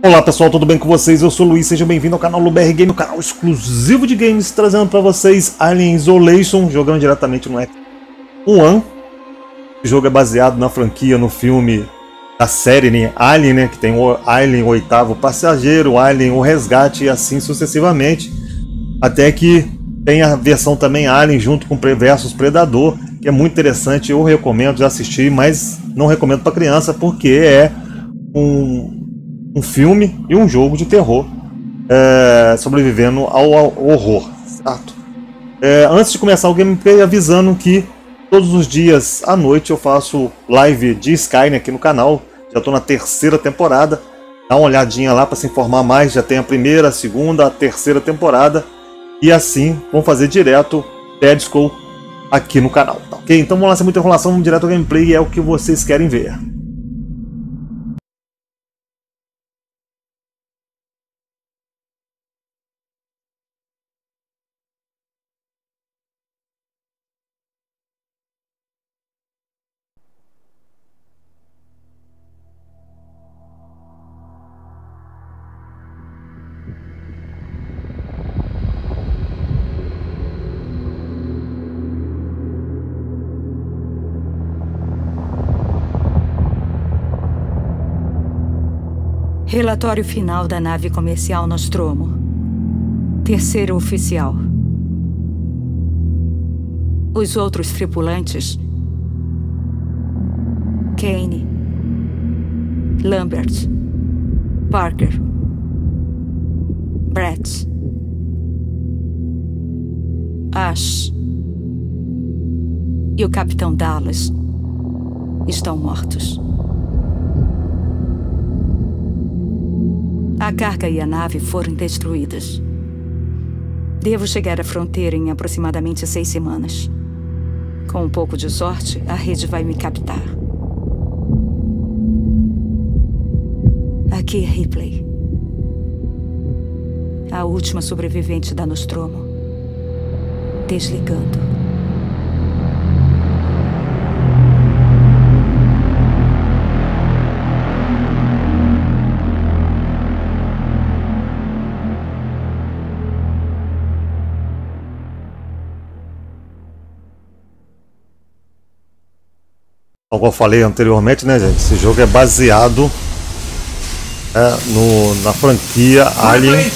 Olá pessoal, tudo bem com vocês? Eu sou o Luiz, sejam bem-vindos ao canal LuBR Game, o canal exclusivo de games, trazendo para vocês Alien Isolation, jogando diretamente no Xbox One. O jogo é baseado na franquia, no filme da série né? Alien, né? que tem o Alien, o oitavo passageiro, Alien, o resgate e assim sucessivamente. Até que tem a versão também Alien junto com versus Predador, que é muito interessante, eu recomendo de assistir, mas não recomendo para criança porque é um um filme e um jogo de terror é, sobrevivendo ao, ao, horror. Certo? É, antes de começar o gameplay, avisando que todos os dias à noite eu faço live de Skyrim aqui no canal. Já estou na terceira temporada. Dá uma olhadinha lá para se informar mais. Já tem a primeira, a segunda, a terceira temporada. E assim vamos fazer direto Dead School aqui no canal. Tá ok? Então vamos lá, sem muita enrolação, vamos direto ao gameplay. É o que vocês querem ver. Relatório final da nave comercial Nostromo. Terceiro oficial. Os outros tripulantes. Kane. Lambert. Parker. Brett. Ash. E o Capitão Dallas estão mortos. A carga e a nave foram destruídas. Devo chegar à fronteira em aproximadamente seis semanas. Com um pouco de sorte, a rede vai me captar. Aqui é Ripley. A última sobrevivente da Nostromo. Desligando. Como eu falei anteriormente, né, gente? Esse jogo é baseado é, no, na franquia Alien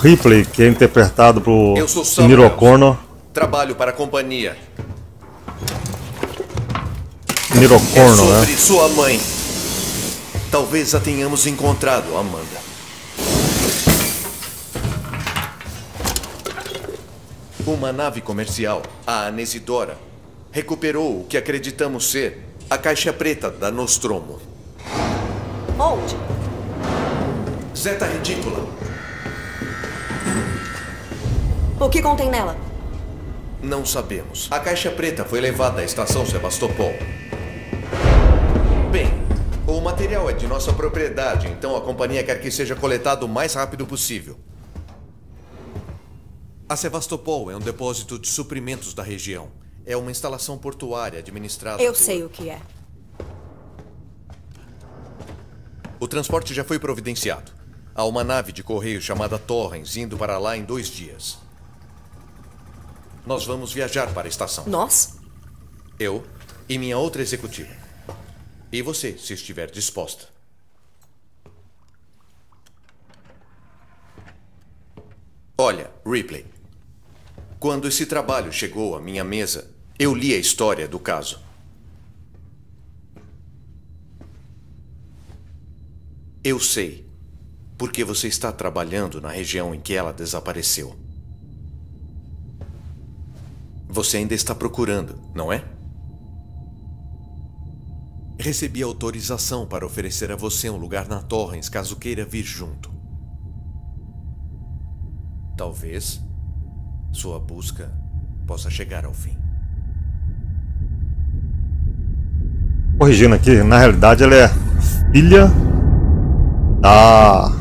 Ripley, que é interpretado por Niro O'Connor. Trabalho para a companhia. Niro O'Connor, é né? sua mãe. Talvez a tenhamos encontrado, Amanda. Uma nave comercial, a Anesidora, recuperou o que acreditamos ser a caixa preta da Nostromo. Onde? Zeta ridícula. O que contém nela? Não sabemos. A caixa preta foi levada à estação Sebastopol. Bem, o material é de nossa propriedade, então a companhia quer que seja coletado o mais rápido possível. A Sevastopol é um depósito de suprimentos da região. É uma instalação portuária administrada. Eu por... sei o que é. O transporte já foi providenciado. Há uma nave de correio chamada Torrens indo para lá em dois dias. Nós vamos viajar para a estação. Nós? Eu e minha outra executiva. E você, se estiver disposta. Olha, Ripley. Quando esse trabalho chegou à minha mesa, eu li a história do caso. Eu sei porque você está trabalhando na região em que ela desapareceu. Você ainda está procurando, não é? Recebi autorização para oferecer a você um lugar na Torrens caso queira vir junto. Talvez sua busca possa chegar ao fim. Corrigindo aqui, na realidade ela é filha da.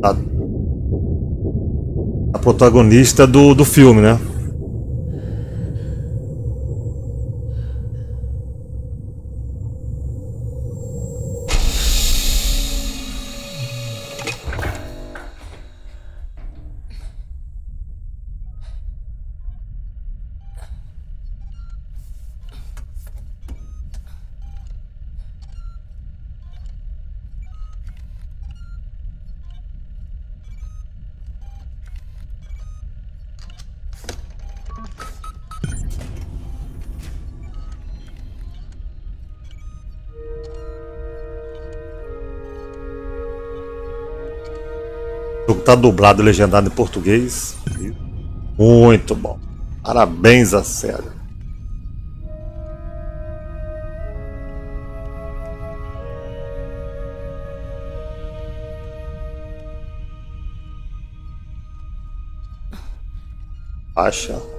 da, da protagonista do, do filme, né? Tá dublado e legendado em português. Muito bom. Parabéns a série. Acha.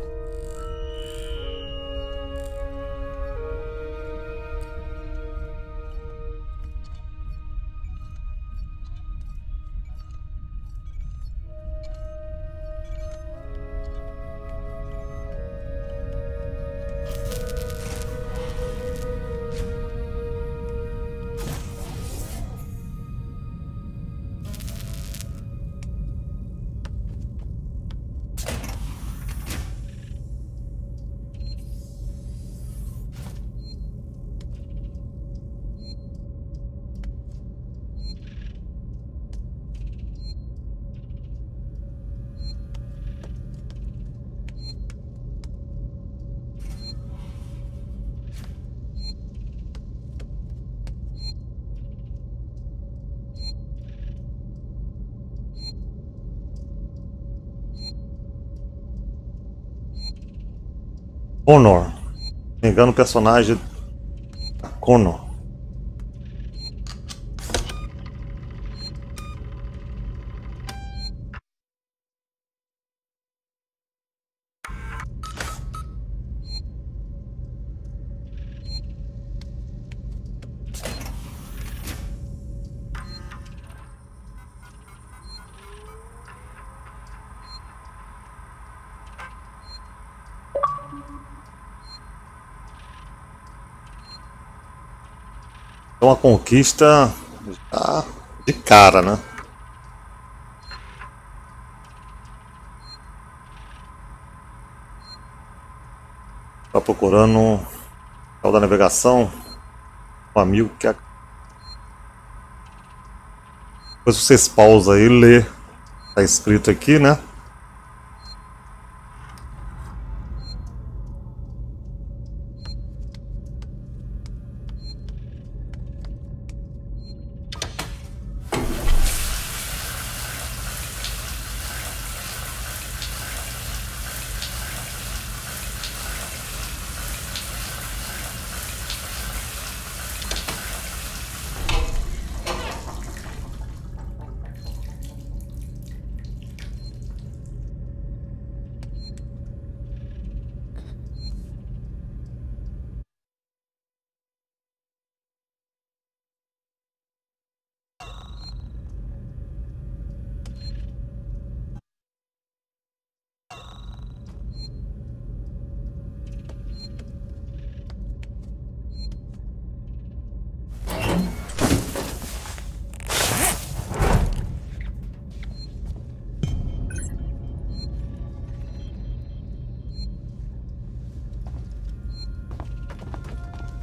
Connor. Se me engano, o personagem. Connor. É uma conquista já de cara, né? Tá procurando o da navegação, um amigo que é... Depois vocês pausam aí e lê. Tá escrito aqui, né?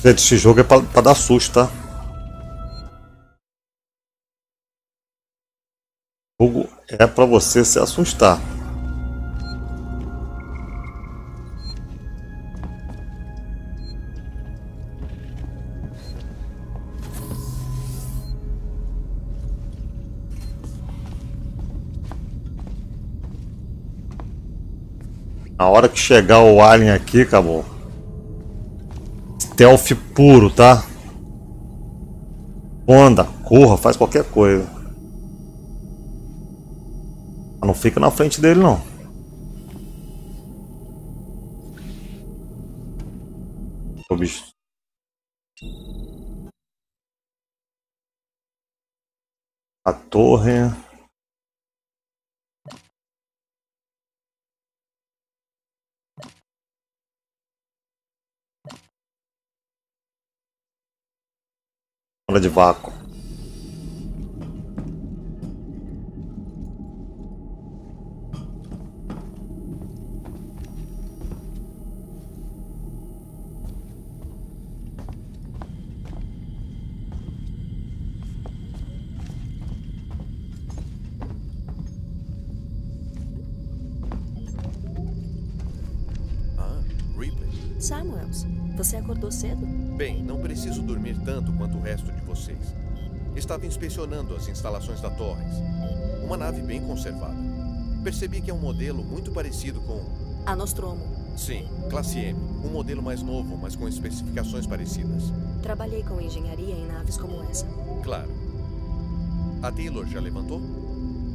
Gente, esse jogo é pra, pra dar susto, tá? O jogo é pra você se assustar. Na hora que chegar o alien aqui, acabou stealth puro, tá? Anda, corra, faz qualquer coisa. Não fica na frente dele, não. O bicho. A torre. De vácuo. Você acordou cedo? Bem, não preciso dormir tanto quanto o resto de vocês. Estava inspecionando as instalações da Torres. Uma nave bem conservada. Percebi que é um modelo muito parecido com. A Nostromo. Sim, classe M. Um modelo mais novo, mas com especificações parecidas. Trabalhei com engenharia em naves como essa. Claro. A Taylor já levantou?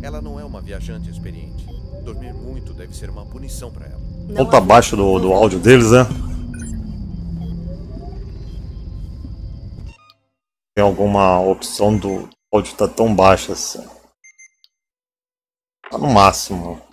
Ela não é uma viajante experiente. Dormir muito deve ser uma punição para ela. Não Ponto havia- abaixo do, do áudio deles, né? Alguma opção do áudio tá tão baixo assim? Tá no máximo.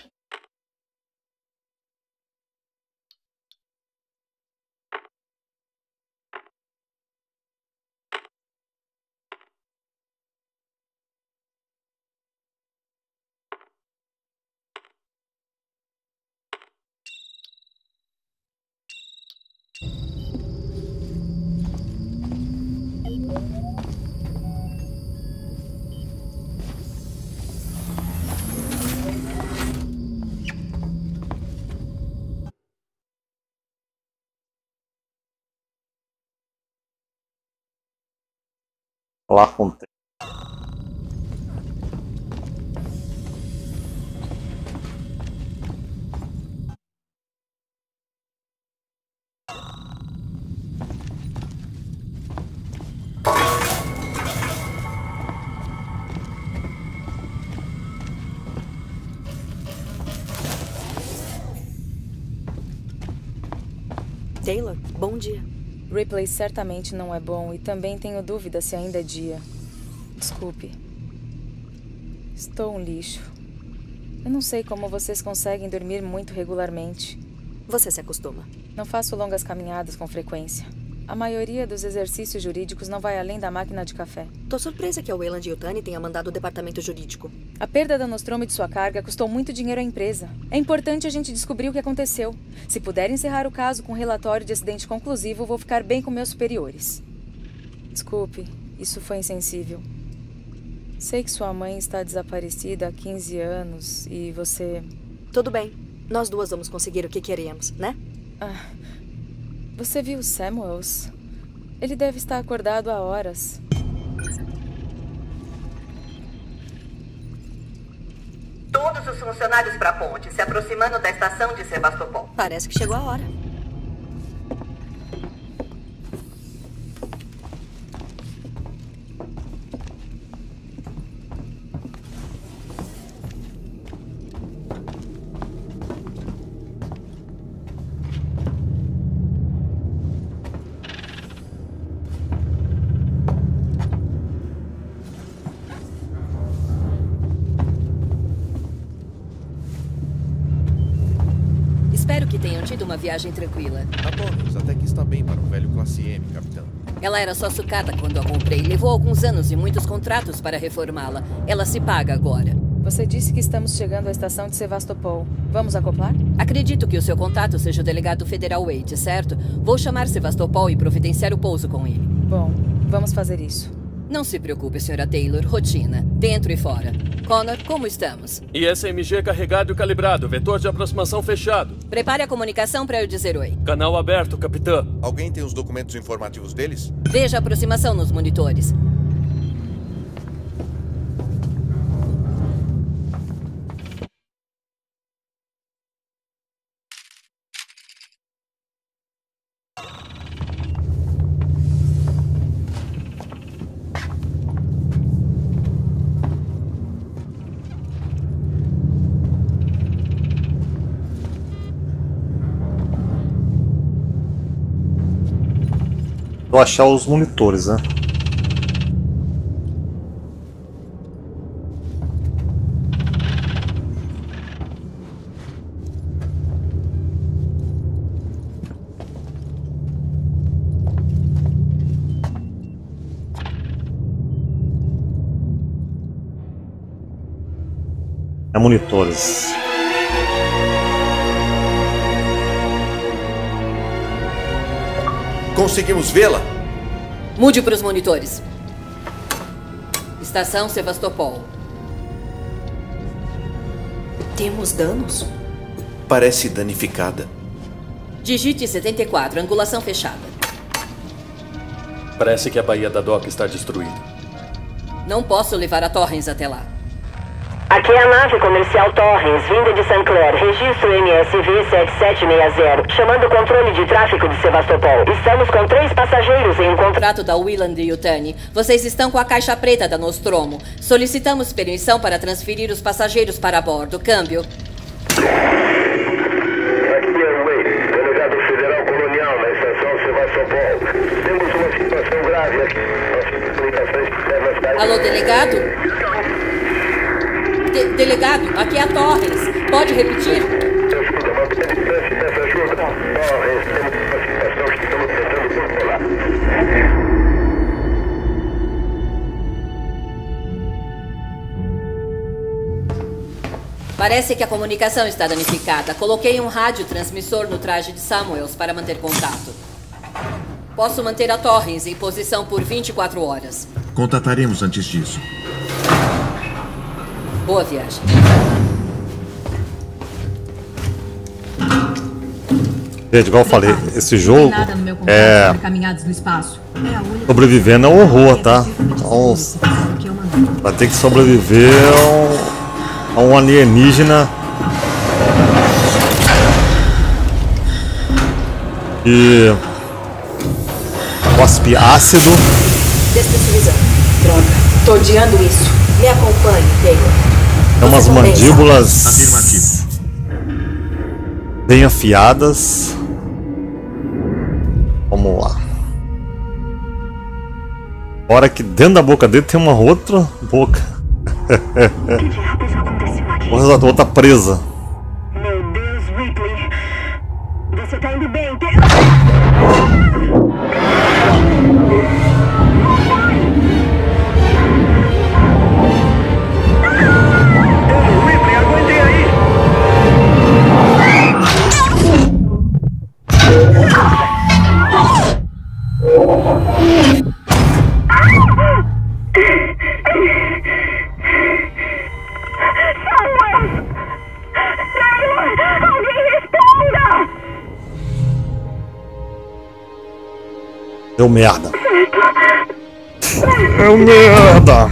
O tempo. Taylor, bom dia. Ripley certamente não é bom e também tenho dúvida se ainda é dia. Desculpe. Estou um lixo. Eu não sei como vocês conseguem dormir muito regularmente. Você se acostuma. Não faço longas caminhadas com frequência. A maioria dos exercícios jurídicos não vai além da máquina de café. Tô surpresa que a Wayland Yutani tenha mandado o departamento jurídico. A perda da Nostromo e de sua carga custou muito dinheiro à empresa. É importante a gente descobrir o que aconteceu. Se puder encerrar o caso com um relatório de acidente conclusivo, vou ficar bem com meus superiores. Desculpe, isso foi insensível. Sei que sua mãe está desaparecida há 15 anos e você. Tudo bem. Nós duas vamos conseguir o que queremos, né? Ah, você viu Samuels? Ele deve estar acordado há horas. Todos os funcionários para a ponte se aproximando da estação de Sebastopol. Parece que chegou a hora. Uma viagem tranquila. A Torres até que está bem para um velho classe M, capitão. Ela era só sucata quando a comprei. Levou alguns anos e muitos contratos para reformá-la. Ela se paga agora. Você disse que estamos chegando à estação de Sevastopol. Vamos acoplar? Acredito que o seu contato seja o delegado federal Wade, certo? Vou chamar Sevastopol e providenciar o pouso com ele. Bom, vamos fazer isso. Não se preocupe, senhora Taylor. Rotina. Dentro e fora. Connor, como estamos? ISMG carregado e calibrado, vetor de aproximação fechado. Prepare a comunicação para eu dizer oi. Canal aberto, capitã. Alguém tem os documentos informativos deles? Veja a aproximação nos monitores. Vou achar os monitores, né? É monitores. Conseguimos vê-la? Mude para os monitores. Estação Sevastopol. Temos danos? Parece danificada. Digite 74, angulação fechada. Parece que a Baía da Doca está destruída. Não posso levar a Torrens até lá. Aqui é a nave comercial Torrens, vinda de St. Clair. Registro MSV 7760, chamando o controle de tráfego de Sevastopol. Estamos com três passageiros em um contrato da Willand e Yutani. Vocês estão com a caixa preta da Nostromo. Solicitamos permissão para transferir os passageiros para bordo. Câmbio. Aqui é o Wade, delegado federal colonial na estação Sevastopol. Temos uma situação grave aqui. Alô, delegado? De delegado, aqui é a Torres. Pode repetir? Parece que a comunicação está danificada. Coloquei um rádio transmissor no traje de Samuels para manter contato. Posso manter a Torres em posição por 24 horas. Contataremos antes disso. Boa viagem. Gente, igual eu falei, esse jogo é. Sobrevivendo é um horror, tá? Então, vai ter que sobreviver a um alienígena. E. Cospe ácido. Droga, tô odiando isso. Me acompanhe, Taylor. Tem umas mandíbulas bem afiadas. Vamos lá. Fora que dentro da boca dele tem uma outra boca. outra presa. Deu merda. Deu merda.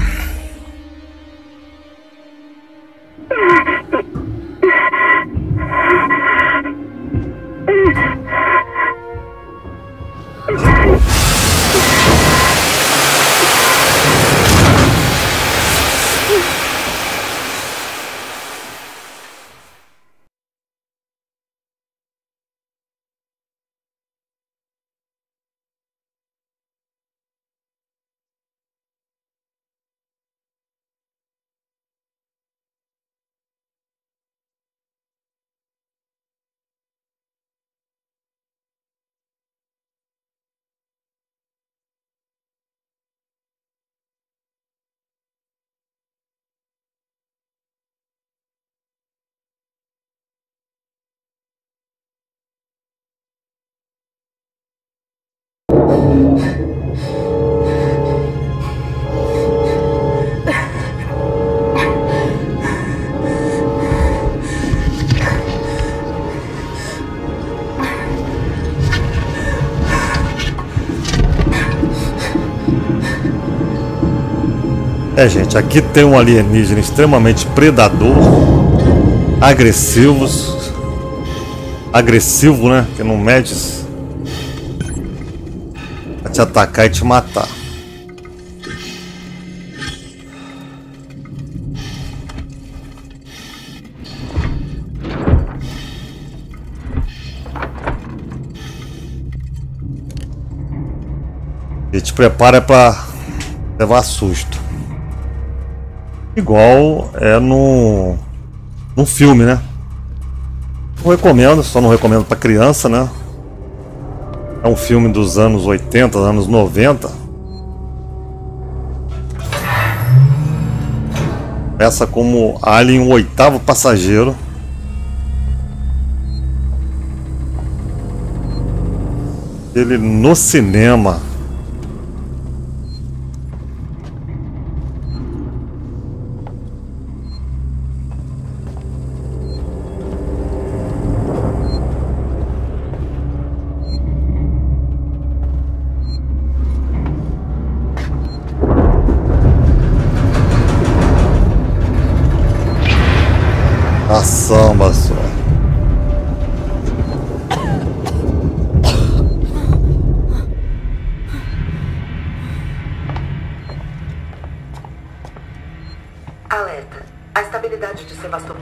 É, gente, aqui tem um alienígena extremamente predador, agressivos, agressivo, né? Que não mede te atacar e te matar. E te prepara para levar susto. Igual é no, no filme, né? Não recomendo, só não recomendo para criança, né? É um filme dos anos 80, anos 90. Começa como Alien, o oitavo passageiro. Ele no cinema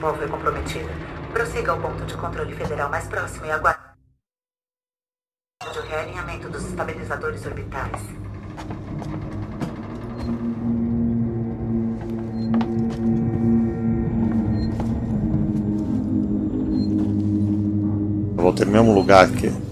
Sevastopol foi comprometida. Prossiga ao ponto de controle federal mais próximo e aguarde o realinhamento dos estabilizadores orbitais. Vou ter no mesmo lugar aqui.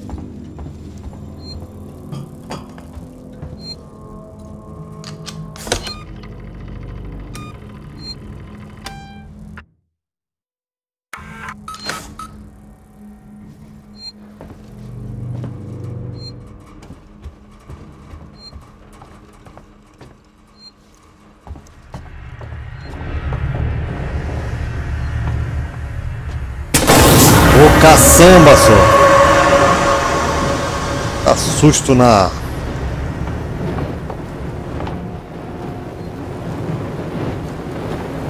Caçamba só. Dá susto na.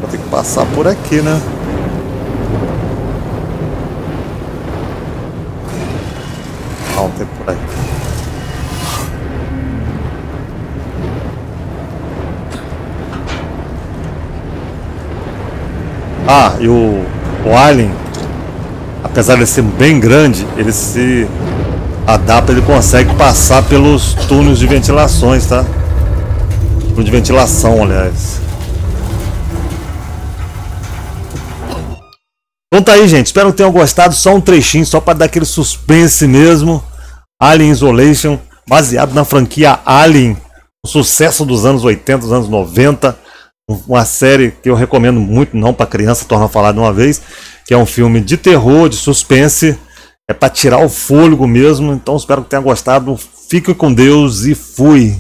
Vou ter que passar por aqui, né? Não, tem por aqui. Ah, e o, o Alien apesar de ser bem grande, ele se adapta, ele consegue passar pelos túneis de ventilações, tá? Túnel de ventilação, aliás. Então tá aí, gente. Espero que tenham gostado. Só um trechinho, só para dar aquele suspense mesmo. Alien Isolation, baseado na franquia Alien, o sucesso dos anos 80, dos anos 90. Uma série que eu recomendo muito, não para criança, torna a falar de uma vez que é um filme de terror, de suspense, é para tirar o fôlego mesmo. Então espero que tenha gostado. Fique com Deus e fui.